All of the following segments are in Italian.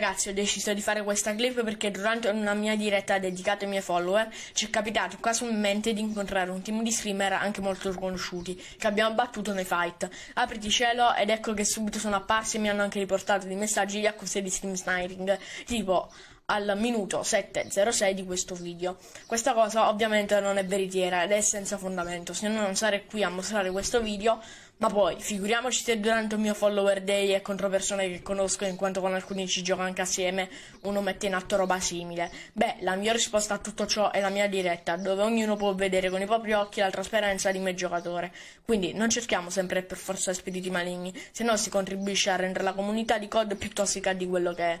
ragazzi ho deciso di fare questa clip perché durante una mia diretta dedicata ai miei follower ci è capitato casualmente di incontrare un team di streamer anche molto riconosciuti che abbiamo battuto nei fight. Apriti cielo ed ecco che subito sono apparsi e mi hanno anche riportato dei messaggi di accuse di stream sniping tipo al minuto 7.06 di questo video. Questa cosa ovviamente non è veritiera ed è senza fondamento, se no non sarei qui a mostrare questo video, ma poi figuriamoci se durante un mio follower day è contro persone che conosco in quanto con alcuni ci gioco anche assieme uno mette in atto roba simile. Beh, la mia risposta a tutto ciò è la mia diretta, dove ognuno può vedere con i propri occhi la trasparenza di me giocatore. Quindi non cerchiamo sempre per forza spiriti maligni, se no si contribuisce a rendere la comunità di COD più tossica di quello che è.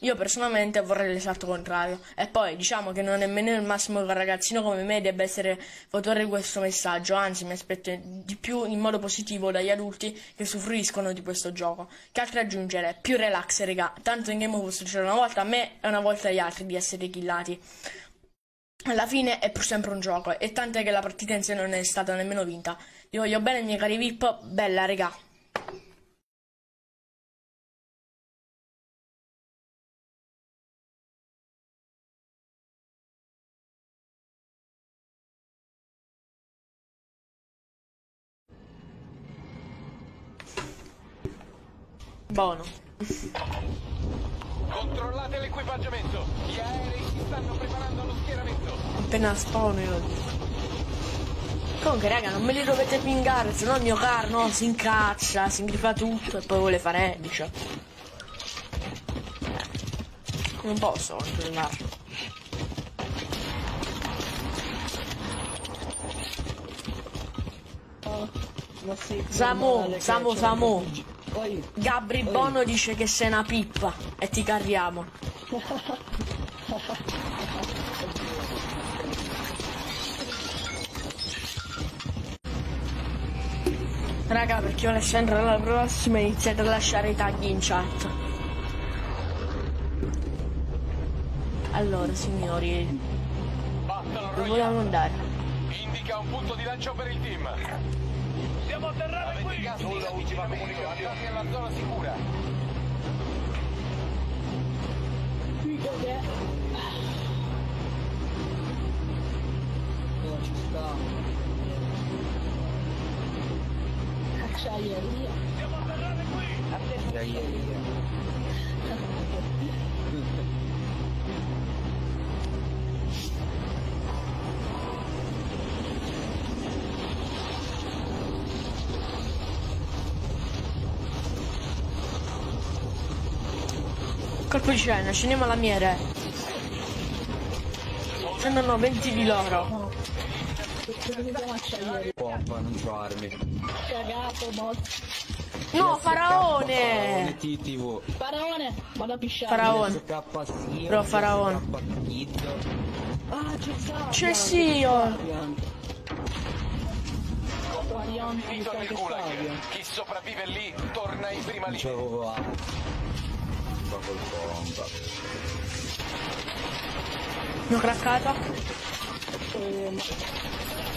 Io personalmente vorrei l'esatto contrario. E poi diciamo che non è nemmeno il massimo che un ragazzino come me debba essere fautore di questo messaggio, anzi mi aspetto di più in modo positivo dagli adulti che soffriscono di questo gioco. Che altro aggiungere? Più relax, raga. Tanto in game può succedere una volta a me e una volta agli altri di essere killati. Alla fine è pur sempre un gioco, e tant'è che la partita in sé non è stata nemmeno vinta. Io voglio bene, miei cari VIP, bella, regà. Buono. Controllate l'equipaggiamento. Gli aerei si stanno preparando allo schieramento. Appena spawn io. Comunque raga non me li dovete pingare, se no il mio carno si incaccia, si ingrifa tutto e poi vuole fare edice. Non posso controllarlo. Sì, Samu, Samu, Samu. Poi, Gabri Bono dice che sei una pippa e ti carriamo. Raga, perché Alessandro alla prossima iniziate a lasciare i tagli in chat. Allora, signori, Battle dove vogliamo andare? Indica un punto di lancio per il team. Siamo atterrati qui. Nulla ultima comunicazione alla zona sicura. figa che. Oh, ci sta. Acciaieria. Siamo atterrati qui. Colpo di scena, scendiamo alla miele. Se non ho 20 di loro. Pompa, non c'ho armi. Cagato, bot. No, faraone! Faraone, vado a pisciare. Faraone. Bro, faraone. Ah, c'è. Savian. Chi sopravvive lì torna in prima linea. Col pompa. Mi ho craccata. Eh, ma-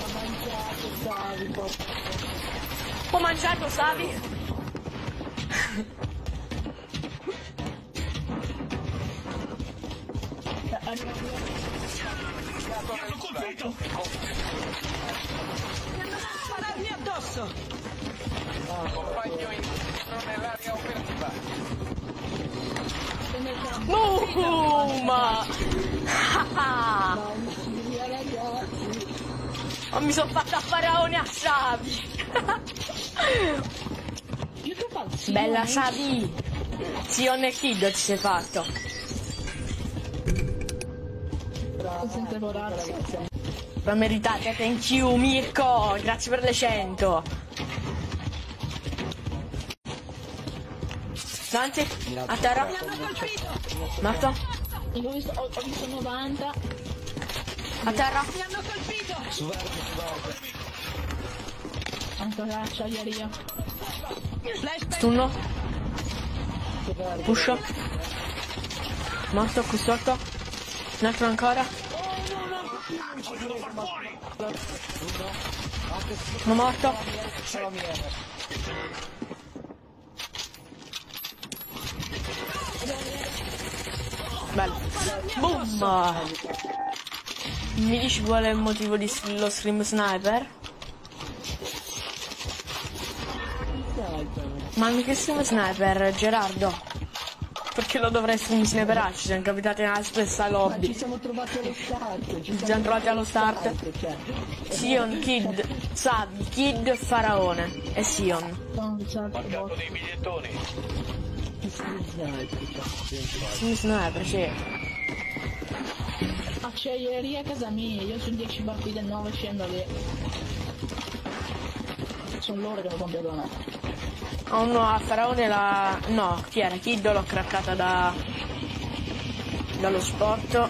ma mangiato Savi. Ho mangiato, Savi? Compagno in nell'area operativa. No, ma... Ah, Via ragazzi. ma mi sono fatta faraone a Savi. Bella Savi. Zione Kid ci sei fatto. La meritate, thank you Mirko, grazie per le 100. Davanti, a terra. Morto, ho visto, ho, ho visto 90. a terra. Verde, su verde. Ancora acciaieria. Stunno. Pusho. Morto qui sotto. Un altro ancora. Uno morto. Bello. Boom! Mi dici qual è il motivo di lo stream sniper? Ma mica stream sniper, Gerardo. Perché lo dovrei stream sniperare? Ci siamo capitati nella stessa Ci lobby. siamo trovati allo start. Ci siamo trovati allo start. Cioè, Sion, Kid, Savi, Kid, Faraone e Sion. Marcato dei bigliettoni. Stream sniper, sì. acciaieria a casa mia, io su 10 partite 9 scendo lì. Sono loro che lo completano. Oh no, a Faraone la... No, chi era? Kid l'ho craccata da... dallo sport.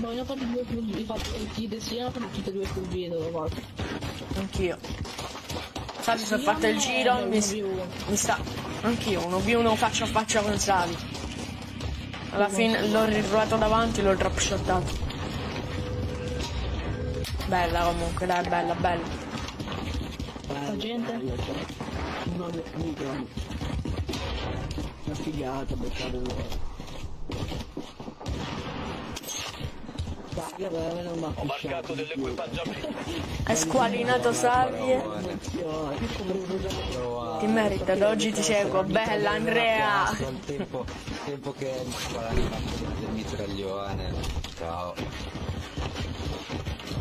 Ma io ho fatto due video, ho fatto il sia, ho fatto tutte e due video a volte. Anch'io. Savi si è fatto il giro, mi, mi sta... Anch'io, uno v uno faccia a faccia con Savi. Alla fine l'ho ritrovato davanti e l'ho drop shottato. Bella comunque, dai, bella, bella. La gente? non è mica una figata beccare loro. Non ha Ho marcato dell'equipaggiamento. Hai squalinato Savi e ti merita, ad oggi ti seguo. Bella Andrea! Il tempo, tempo che del mitraglione. Ciao.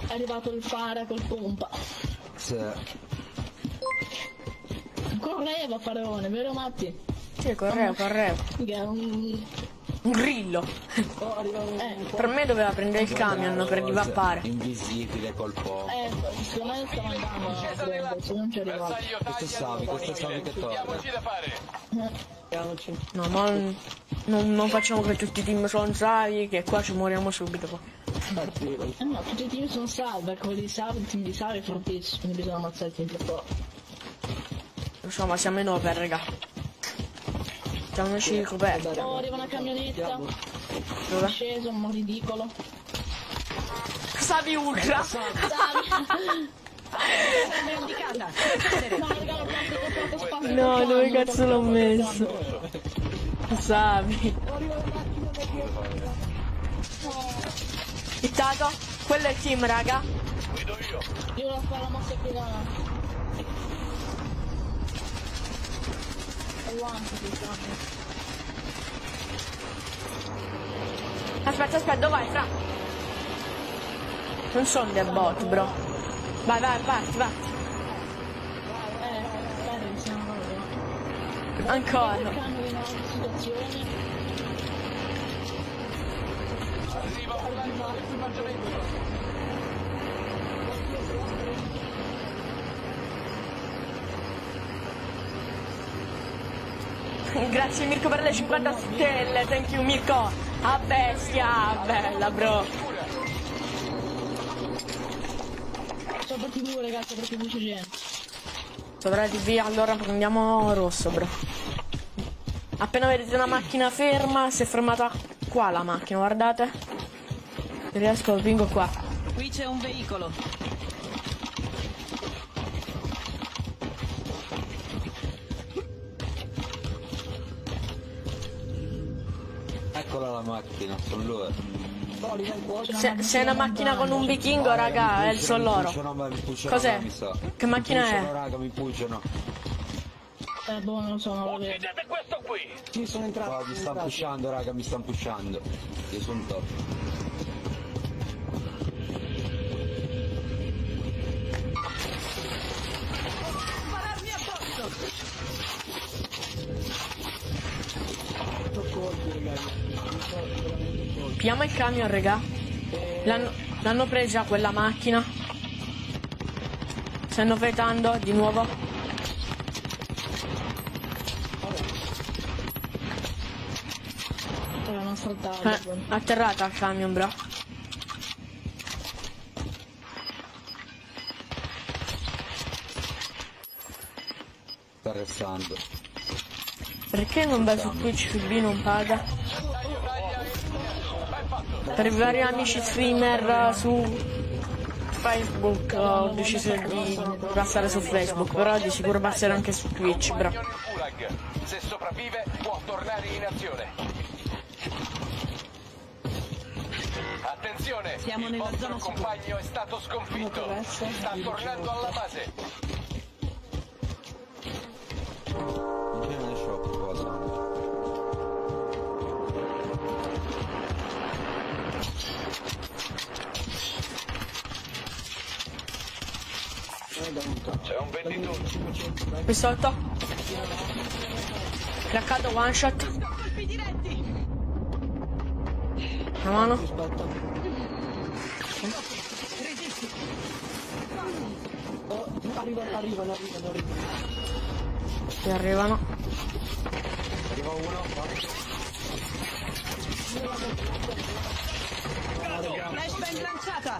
È arrivato il fare col pompa. Correva Faraone, vero Matti? Sì, correvo, correvo. Un... Un grillo. Eh, Per me doveva prendere il camion per divappare. Invisibile col po'. eh, secondo me stava andando se non ci arrivava. Questo Savi, questo al Savi che torna. No, ma non, non- facciamo che tutti i team sono Savi, che qua ci moriamo subito qua. Eh no, tutti i team sono salve, quelli di salve, il team di salve è fortissimo, quindi bisogna ammazzare il team più forte. Insomma, siamo in over, raga. Siamoci coperti. Oh, arriva una camionetta, Dove? sceso, un ridicolo. Savi Ultra! No, spazio. No, dove cazzo l'ho messo? Savi. Hittato? Quello è il team, raga. Guido io. Io la mossa qui da... È guanti, diciamo. Aspetta, aspetta, vai, fra? Non sono del bot, bro. Vai, vai, parti, vai. Ancora. Arriva un lancio dell'equipaggiamento. Grazie Mirko per le 50 stelle, thank you Mirko. A bestia, bella bro. Sono per TV ragazzi, per TV c'è gente. Sopra via, allora prendiamo rosso bro. Appena vedete una macchina ferma, si è fermata qua la macchina, guardate. Riesco, vingo qua. Qui c'è un veicolo. Eccola la macchina, sono loro. Se, se è una macchina con un vichingo, raga, è il sol loro. Pucciano, ma mi pucciano, Cos'è? Che macchina è? raga, mi pucciano. Eh, boh, non lo so, non lo vedo. Uccidete questo qui. Sì, sono entrato. Oh, mi stanno pushando, raga, mi stanno pushando. Io sono top. Piama il camion, raga. L'hanno, presa quella macchina. Stanno fetando di nuovo. Eh, atterrata al camion, bro. Sta restando. Perché non vai su Twitch FB non paga? Per i vari amici streamer su Facebook ho deciso di passare su Facebook, però di sicuro passerò anche su Twitch, bro. Se sopravvive, può tornare in azione. Attenzione, Siamo il nella vostro compagno è stato sconfitto. Sta tornando alla base. Qui sotto. Craccato one shot. Una mano. Arrivano, arrivano, arrivano, arrivano. Qui arrivano. Arriva uno. Flashbang lanciata!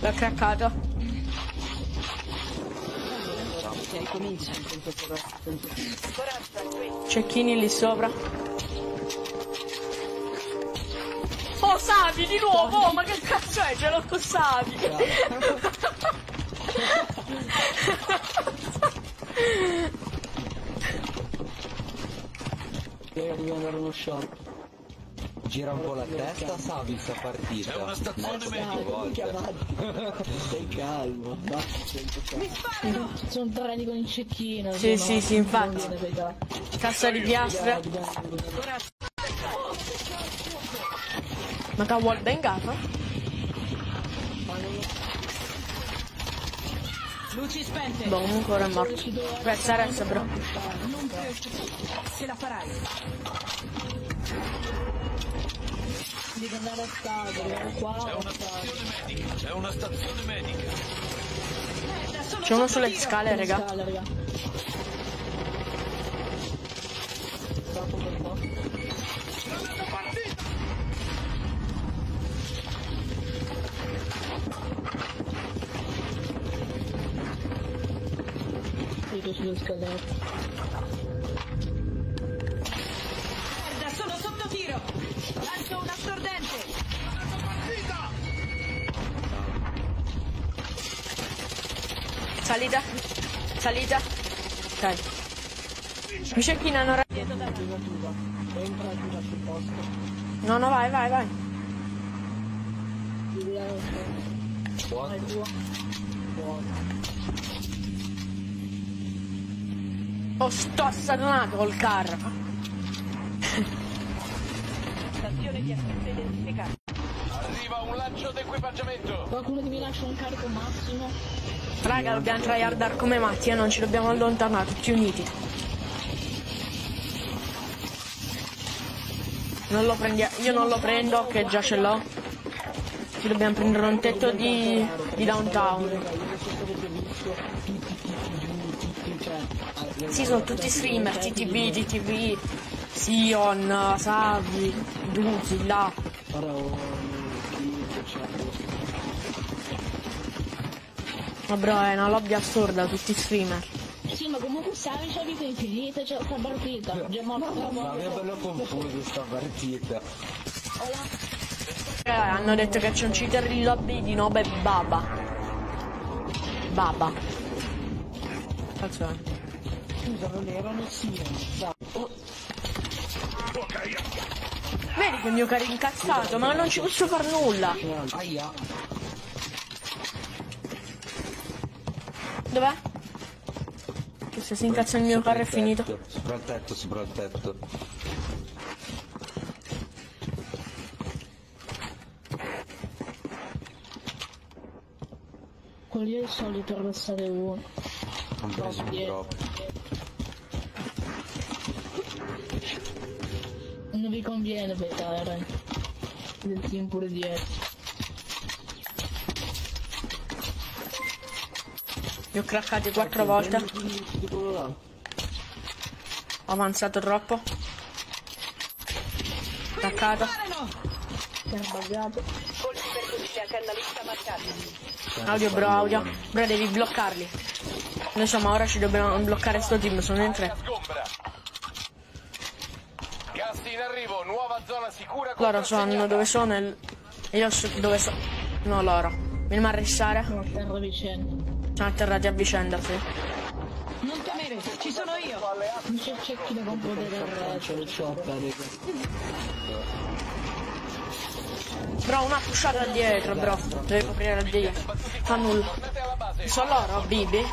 L'ho craccato. Cecchini lì sopra. Oh Savi di nuovo! Oh, ma che cazzo è? Ce l'ho con Savi! Devo andare uno shop. Gira un po' la testa, Savi, sta partita. C'è una stazione volte. Stai calmo. Sento calmo. Sono tre con il cecchino. Sì, no, sì, sì, infatti. Cassa di piastre. Ma che vuol bengato? Luci spente! Boh, comunque ora è morto. Resta, resta, bro. Non. Ce la farai. Devi andare a stadio, qua. a stadio. Merda, sono C'è uno sotto sulle tiro. scale, raga. Scala, raga. Scalette. Merda, sono sotto tiro! Lancio un assordente! Salita. Salita. Ok. Mi tira sul posto. No, no, vai, vai, vai. Devi dare sto assadonato col carro. Stazione di assistenza identificata. Arriva un lancio d'equipaggiamento. Qualcuno che mi lascia un carico massimo. Raga, dobbiamo tryhardare come matti, eh, non ci dobbiamo allontanare, tutti uniti. Non lo prendiamo, io non lo prendo, che già ce l'ho. Ci dobbiamo prendere un tetto di, di downtown. Sì, sono tutti streamer, TTV, TTV, Sion, Savi, Duzi, là. Ma bro, è una lobby assurda, tutti streamer. Sì, ma comunque sai, c'è vita infinita, c'è sta partita. Già morto la Ma mi è bello confuso sta partita. Eh, hanno detto che c'è un cheater in lobby di nome Baba. Baba. Cazzo è? Scusa, non erano. Oh, Vedi che il mio caro è incazzato, ma non ci posso far nulla. Aia. Dov'è? Che se si incazza il mio carro è finito. Sopra il tetto, sopra il tetto. Quello lì è il solito arrestare uno. Non preso un Non vi conviene beccare. Del team pure dietro. Li ho craccati quattro volte. Ho avanzato troppo. Attaccato. Audio bro, audio. Bro, devi bloccarli. Noi siamo ora ci dobbiamo bloccare sto team, sono in tre. Sgombra. Gas in arrivo, nuova zona sicura. contro Loro sono dove sono il... Io so dove sono. No, loro. Mi marrissare. Sono a terra vicenda. Sono atterrati a vicenda, sì. Non temere, ci sono io. Non c'è cecchino con potere al re. C'ho il chopper. Bro, una pushata da dietro, bro. Devi coprire da dietro. Fa nulla. Sono loro, Bibi?